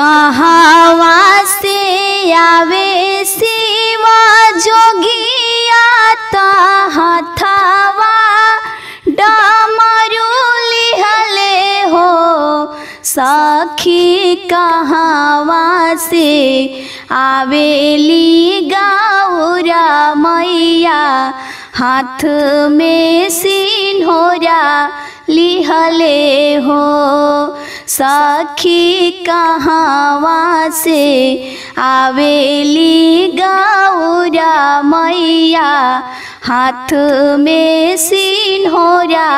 कहावा से आवे शिवा जोगिया हथावा डमरू लिहले हो, सखी कहावा से आवेली गौरा मैया। हाथ में सिन्होरा लिहले हो। सखी कहावा से आवेली गौरा मैया, हाथ में सिन्होरा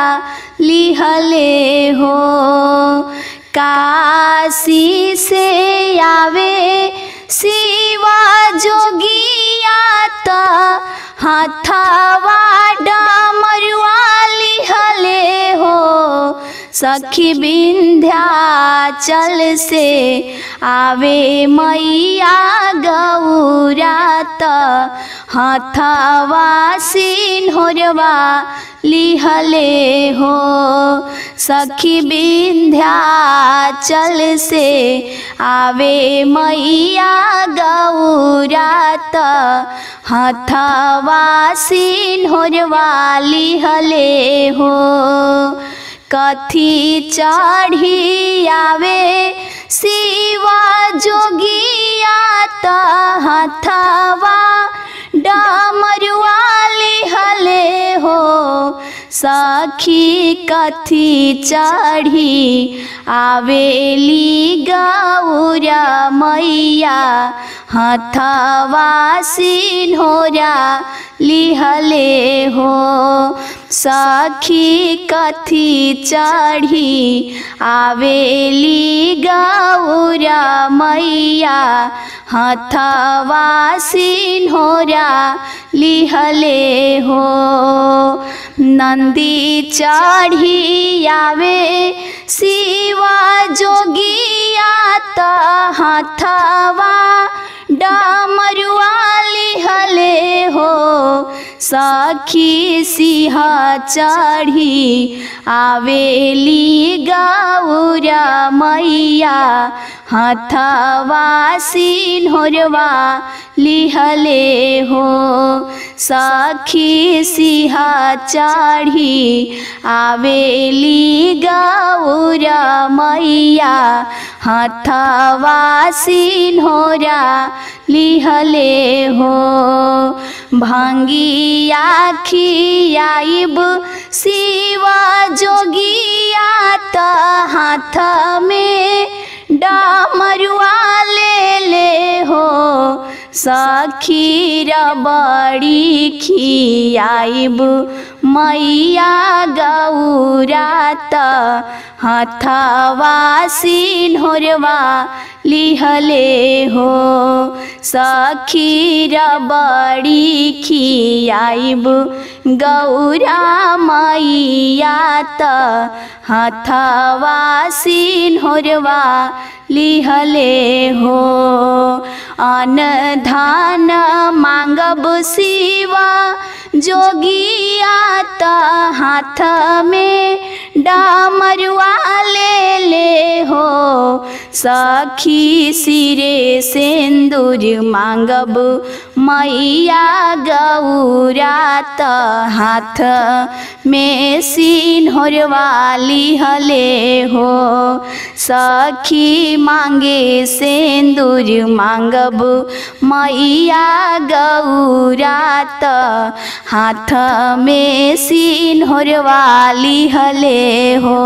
लिहले हो। काशी से आवे शिवा जोगिया हाथावा सखी विंध्याचल से आवे मैया गौरा त। हथवा सिन्होरवा लिहले हो। सखी विंध्याचल से आवे मैया गौरा त। हथवा सिन्होरवा लिहले हो। कथी चढ़ी आवे? शिवा जोगिया त हथवा। डमरुआ लिहले हो। सखी कथी चढ़ी आवेली गौरा मैया। हथवा सिन्होरा लिहले हो। सखी कथी चढ़ी, आवेली गौरा मैया हथवा सिन्होरा लिहले हो। नंदी चढ़ी आवे शिवा जोगिया त हथवा सखी सिंह चढ़ी आवेली गौरा मैया हथवा सिन्होरवा लिहले हो। सखी सिंह चढ़ी, आवेली गौरा मैया। हथवा सिन्होरा लिहले हो। भंगिया खियाइब शिवा जोगिया त हाथ में डमरुआ ले ले हो। सखी बड़ी खियाइब मैया गौरा त हथवा सिन्होरवा लिहले हो। सखी बड़ी खियाइब गौरा मैया त हथवा सिन्होरवा लिहले हो। अन धान मांगब शिवा जोगिया त हाथ में ડામરવા सखी सिरे सिंदूर मांगब, मैया गौरा त हाथ। में होर वाली हले हो। सखी मांगे सिंदूर मांगब, मैया गौरा त हाथ। में सीन होर वाली हले हो।